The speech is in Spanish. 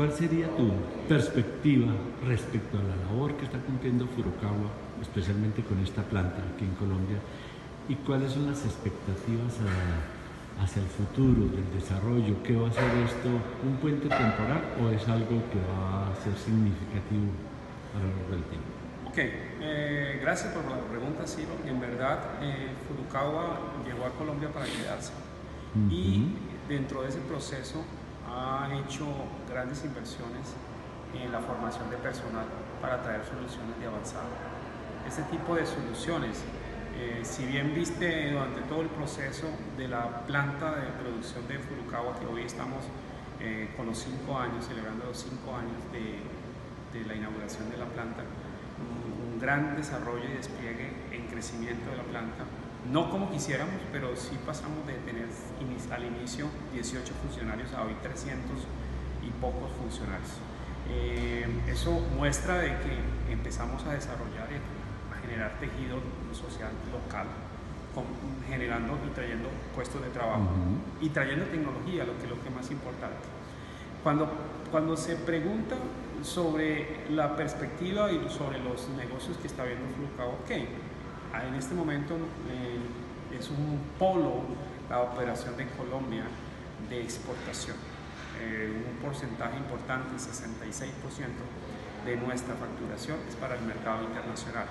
¿Cuál sería tu perspectiva respecto a la labor que está cumpliendo Furukawa, especialmente con esta planta aquí en Colombia? ¿Y cuáles son las expectativas hacia el futuro del desarrollo? ¿Qué va a ser esto? ¿Un puente temporal o es algo que va a ser significativo a lo largo del tiempo? Ok, eh, gracias por la pregunta, Ciro. En verdad, eh, Furukawa llegó a Colombia para quedarse. Y dentro de ese proceso ha hecho grandes inversiones en la formación de personal para traer soluciones de avanzada. Este tipo de soluciones, eh, si bien viste durante todo el proceso de la planta de producción de Furukawa, que hoy estamos eh, con los cinco años, celebrando los cinco años de, la inauguración de la planta, un gran desarrollo y despliegue en crecimiento de la planta, no como quisiéramos, pero sí pasamos de tener al inicio 18 funcionarios a hoy 300 y pocos funcionarios. Eh, eso muestra de que empezamos a desarrollar, a generar tejido social local, generando y trayendo puestos de trabajo y trayendo tecnología, lo que es lo que más importante. Cuando, cuando se pregunta sobre la perspectiva y sobre los negocios que está viendo Flucao, ok, en este momento eh, es un polo la operación de Colombia de exportación. Eh, un porcentaje importante, 66% de nuestra facturación es para el mercado internacional.